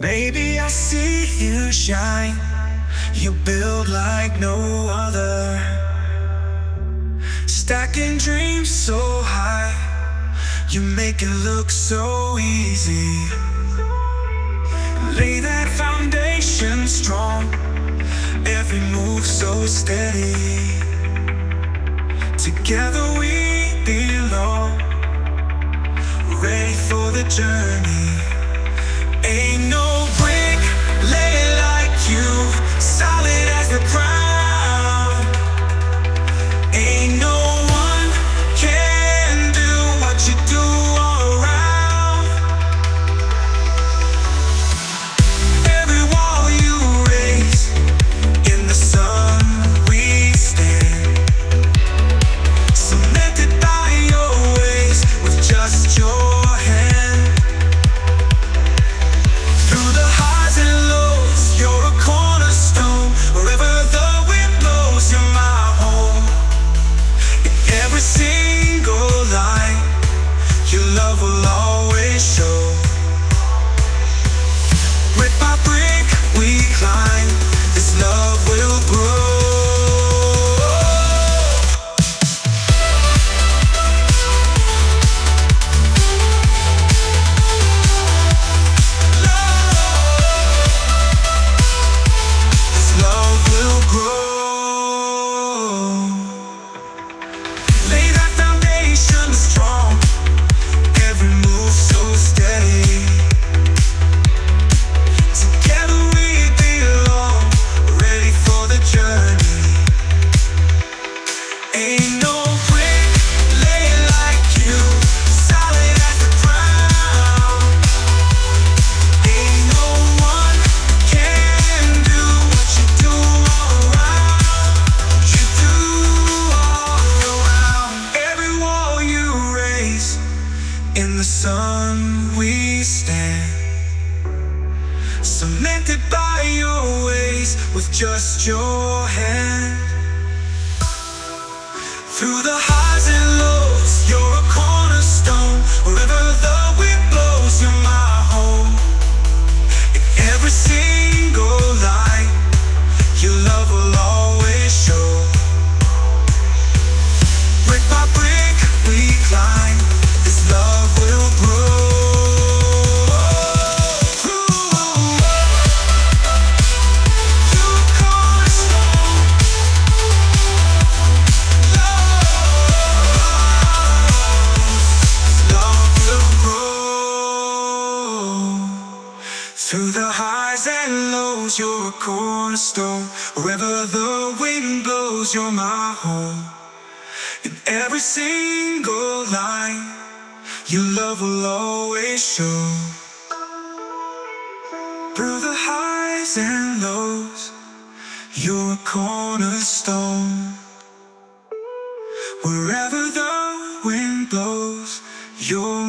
Baby, I see you shine. You build like no other. Stacking dreams so high. You make it look so easy. Lay that foundation strong. Every move so steady. Together we belong. Ready for the journey. Show. Cemented by your ways, with just your hand. Through the highs and lows, you're a cornerstone. Wherever the wind blows, you're my home. In every single line, your love will always show. Brick by brick, we climb. The highs and lows, you're a cornerstone. Wherever the wind blows, you're my home. In every single line, your love will always show. Through the highs and lows, you're a cornerstone. Wherever the wind blows, you're